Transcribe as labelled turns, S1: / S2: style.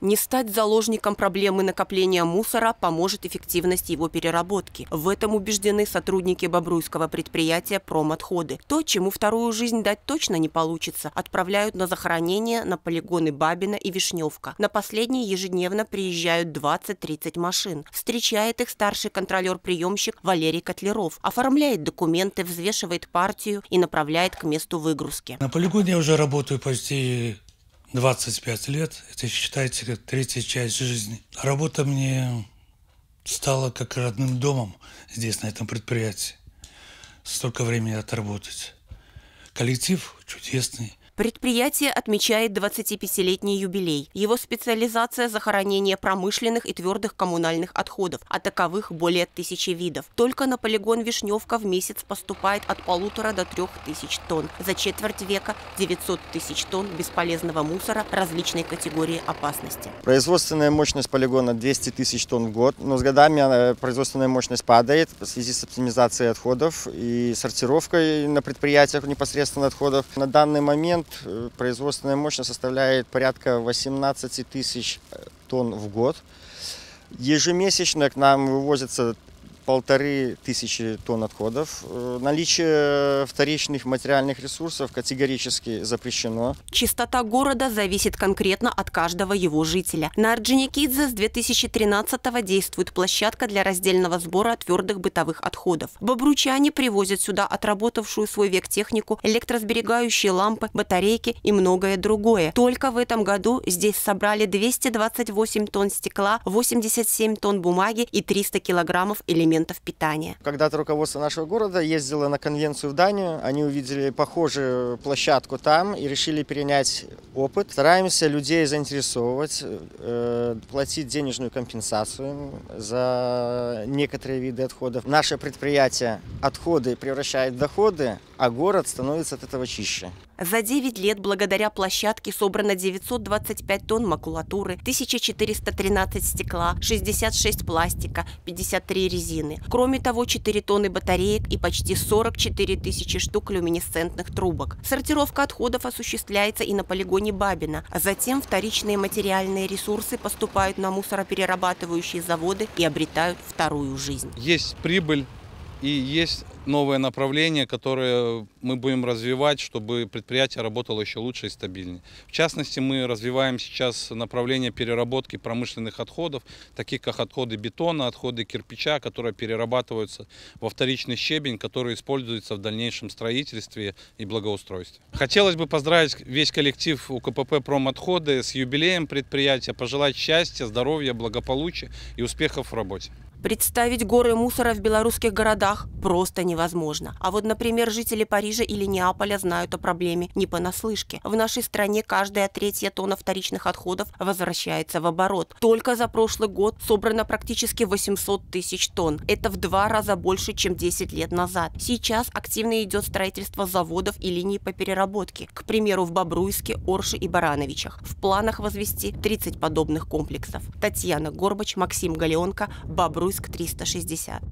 S1: Не стать заложником проблемы накопления мусора поможет эффективность его переработки. В этом убеждены сотрудники бобруйского предприятия «Промотходы». То, чему вторую жизнь дать точно не получится, отправляют на захоронение на полигоны Бабина и Вишневка. На последние ежедневно приезжают 20-30 машин. Встречает их старший контролер-приемщик Валерий Котлеров. Оформляет документы, взвешивает партию и направляет к месту выгрузки.
S2: На полигоне я уже работаю почти 25 лет. Это, считайте, как третья часть жизни. Работа мне стала как родным домом здесь, на этом предприятии. Столько времени отработать. Коллектив чудесный.
S1: Предприятие отмечает 25-летний юбилей. Его специализация – захоронение промышленных и твердых коммунальных отходов, а таковых более тысячи видов. Только на полигон Вишневка в месяц поступает от полутора до трех тысяч тонн. За четверть века 900 тысяч тонн бесполезного мусора различной категории опасности.
S3: Производственная мощность полигона 200 тысяч тонн в год, но с годами э, производственная мощность падает в связи с оптимизацией отходов и сортировкой на предприятиях непосредственно отходов. На данный момент производственная мощность составляет порядка 18 тысяч э, тонн в год. Ежемесячно к нам вывозится полторы тысячи тонн отходов. Э, наличие вторичных материальных ресурсов категорически запрещено.
S1: Чистота города зависит конкретно от каждого его жителя. На Орджоникидзе с 2013-го действует площадка для раздельного сбора твердых бытовых отходов. Бобручане привозят сюда отработавшую свой век технику, электросберегающие лампы, батарейки и многое другое. Только в этом году здесь собрали 228 тонн стекла, 87 тонн бумаги и 300 килограммов элементов элементов питания.
S3: Когда-то руководство нашего города ездило на конвенцию в Данию, они увидели похожую площадку там и решили перенять опыт. Стараемся людей заинтересовывать, э, платить денежную компенсацию за некоторые виды отходов. Наше предприятие отходы превращает в доходы, а город становится от этого чище.
S1: За 9 лет благодаря площадке собрано 925 тонн макулатуры, 1413 стекла, 66 пластика, 53 резины. Кроме того, 4 тонны батареек и почти 44 тысячи штук люминесцентных трубок. Сортировка отходов осуществляется и на полигоне Бабина, а затем вторичные материальные ресурсы поступают на мусороперерабатывающие заводы и обретают вторую жизнь.
S4: Есть прибыль и есть новое направление, которое мы будем развивать, чтобы предприятие работало еще лучше и стабильнее. В частности, мы развиваем сейчас направление переработки промышленных отходов, таких как отходы бетона, отходы кирпича, которые перерабатываются во вторичный щебень, который используется в дальнейшем строительстве и благоустройстве. Хотелось бы поздравить весь коллектив УКПП «Промотходы» с юбилеем предприятия, пожелать счастья, здоровья, благополучия и успехов в работе.
S1: Представить горы мусора в белорусских городах просто невозможно. А вот, например, жители Парижа или Неаполя знают о проблеме не понаслышке. В нашей стране каждая третья тонна вторичных отходов возвращается в оборот. Только за прошлый год собрано практически 800 тысяч тонн. Это в два раза больше, чем 10 лет назад. Сейчас активно идет строительство заводов и линий по переработке. К примеру, в Бобруйске, Орше и Барановичах. В планах возвести 30 подобных комплексов. Татьяна Горбач, Максим Галеонко, Бобруйск. Бобруйск 360.